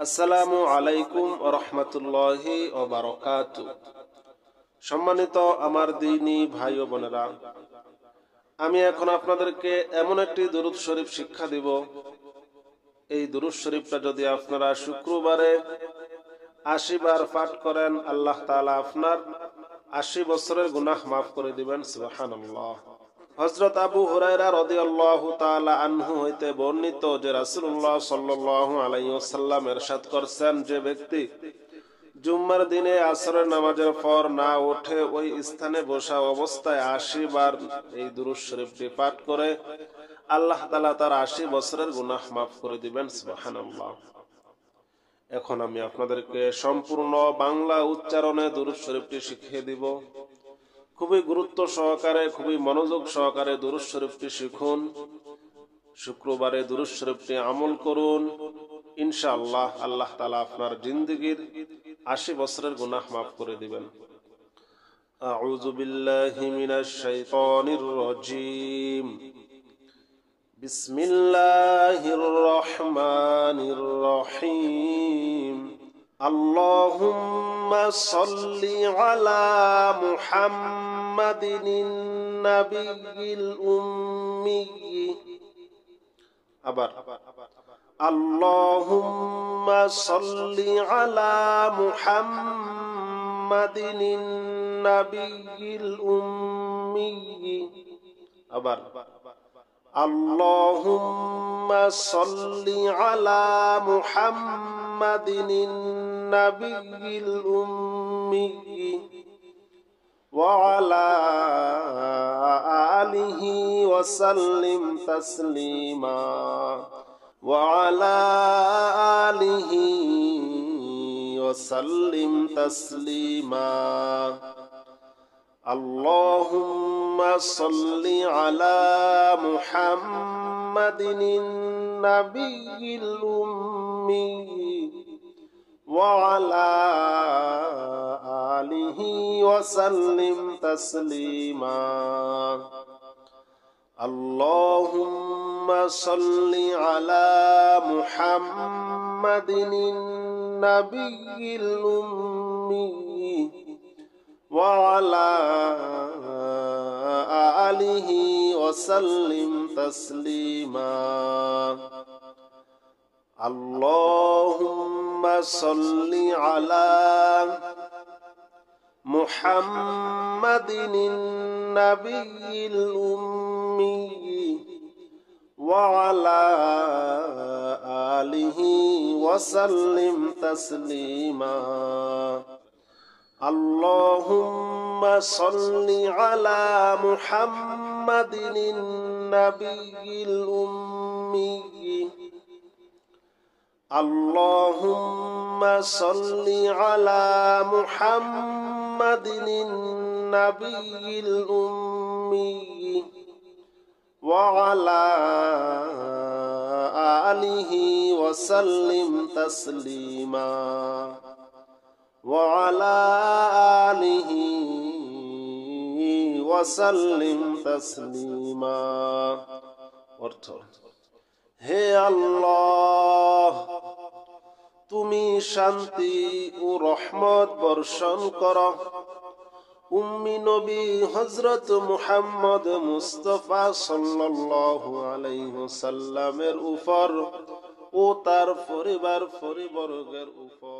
আসসালামু আলাইকুম রহমতুল্লাহি ও বারকাত। সম্মানিত আমার দিনী ভাই ও বোনেরা, আমি এখন আপনাদেরকে এমন একটি দুরুদ শরীফ শিক্ষা দিব। এই দুরুদ শরীফটা যদি আপনারা শুক্রবারে আশি বার পাঠ করেন, আল্লাহ তাআলা আপনার আশি বছরের গুনাহ মাফ করে দিবেন, সুবহানাল্লাহ। হজরত আবু হুরায়রা রাদিয়াল্লাহু তাআলা আনহু হইতে বর্ণিত যে রাসূলুল্লাহ সাল্লাল্লাহু আলাইহি ওয়াসাল্লাম ارشاد করছেন যে ব্যক্তি জুম্মার দিনে আসরের নামাজের পর না ওঠে ওই স্থানে বসা অবস্থায় আশি বার এই দুরূদ শরীফটি পাঠ করে আল্লাহ তাআলা তার আশি বছরের গুনাহ মাফ করে দিবেন সুবহানাল্লাহ এখন আমি আপনাদেরকে সম্পূর্ণ বাংলা উচ্চারণে দুরূদ শরীফটি শিখিয়ে দিব খুবই গুরুত্ব সহকারে খুবই মনোযোগ সহকারে দুরুদ শরীফটি শিখুন শুক্রবারে দুরুদ শরীফটি আমল করুন ইনশাআল্লাহ আল্লাহ তালা আপনার জিন্দগির আশি বছরের গুনাহ মাফ করে দিবেন أعوذ بالله من الشيطان الرجيم بسم الله الرحمن الرحيم اللهم صل على محمد النبي الأمي. أبر اللهم صل على محمد النبي الأمي. أبر اللهم صل على محمد النبي الأمي وعلى آله وسلم تسليما وعلى آله وسلم تسليما اللهم صل على محمد النبي الأمي وعلى آله وسلم تسليما. اللهم صل على محمد النبي الأمي وعلى آله وسلم تسليما. اللهم صل على محمد النبي الأمي وعلى آله وسلم تسليما. اللهم صل على محمد النبي الأمي. اللهم صل على محمد النبي الأمي. وعلى آله وسلم تسليما. وعلى آله وسلم تسليما অর্থ হে আল্লাহ তুমি শান্তি ও রহমত বর্ষণ কর উম্মি নবী হজরত মুহাম্মদ মুস্তফা সাল্লাল্লাহু আলাইহি সাল্লামের উপর ও তার পরিবার পরিবর্গের উপর